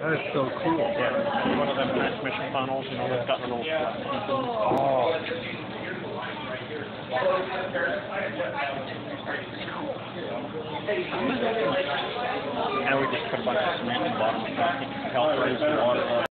That is so cool. Yeah, one of them transmission funnels, you know, that's got little. Oh. Now we just put a bunch of cement in the bottom of it to help raise the water.